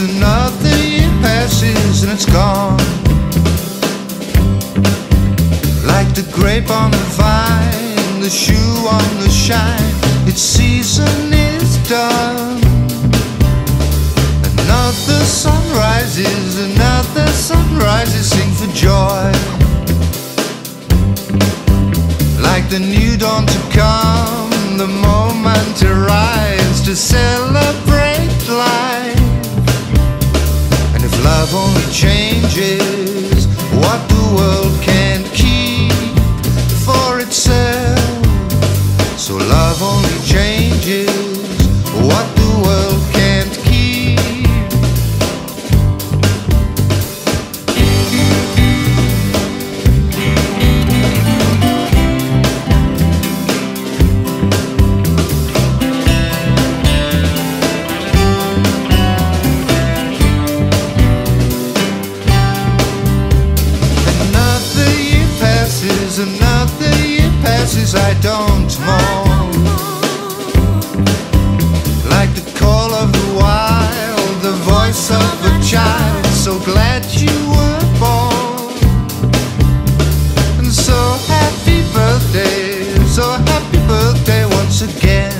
another year passes and it's gone. Like the grape on the vine, the shoe on the shine, its season is done. Another sun rises, another sun rises, sing for joy. Like the new dawn to come, the moment arrives to celebrate passes, I don't mourn. Like the call of the wild, the voice of a child, so glad you were born. And so happy birthday, so happy birthday once again.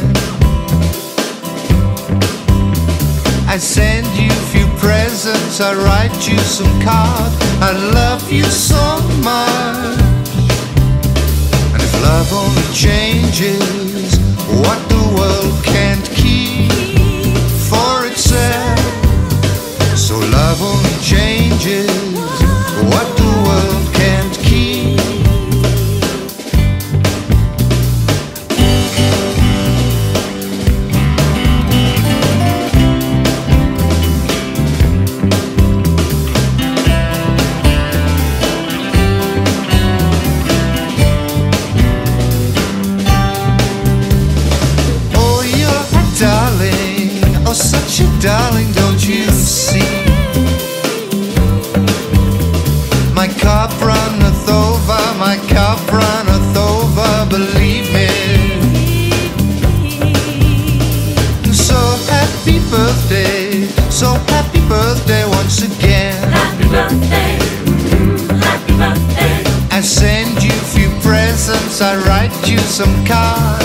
I send you few presents, I write you some cards. I love you so much. Love only changes what the world oh, such a darling, don't you see? My cup runneth over, my cup runneth over, believe me. So happy birthday, so happy birthday once again. Happy birthday, happy birthday. I send you a few presents, I write you some card.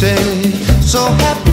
And so happy